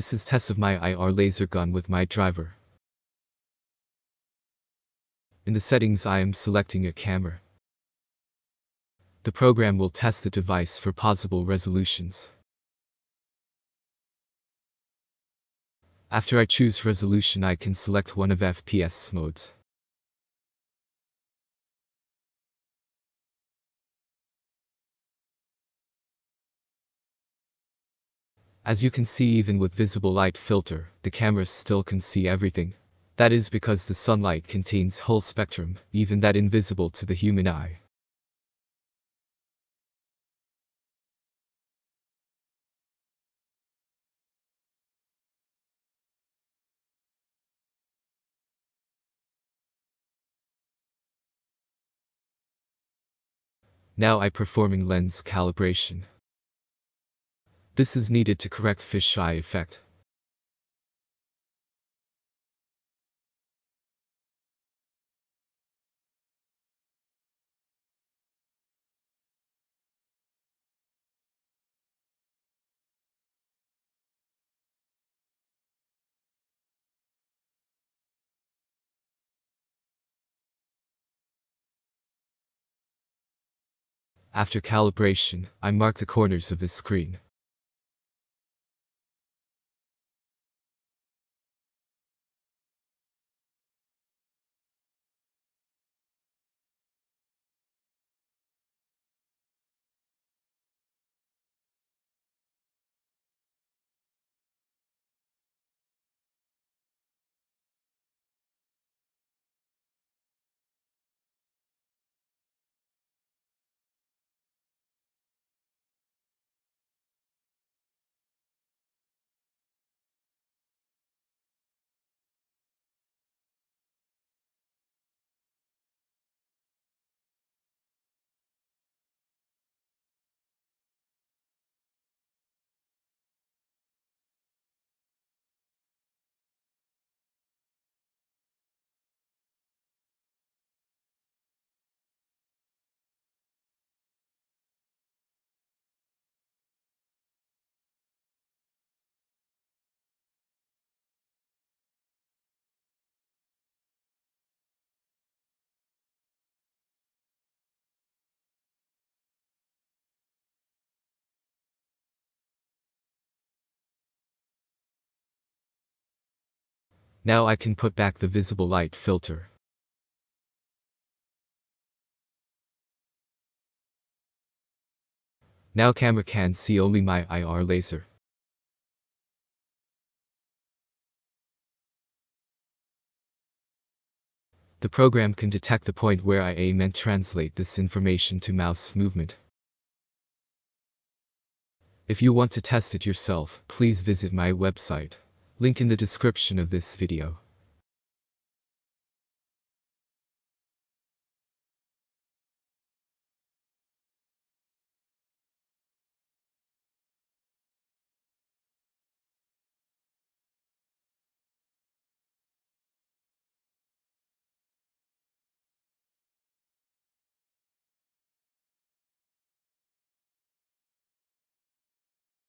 This is test of my IR laser gun with my driver. In the settings I am selecting a camera. The program will test the device for possible resolutions. After I choose resolution I can select one of FPS modes. As you can see even with visible light filter, the camera still can see everything. That is because the sunlight contains whole spectrum, even that invisible to the human eye. Now I performing lens calibration. This is needed to correct fisheye effect. After calibration, I mark the corners of the screen. Now I can put back the visible light filter. Now camera can see only my IR laser. The program can detect the point where I aim and translate this information to mouse movement. If you want to test it yourself, please visit my website. Link in the description of this video.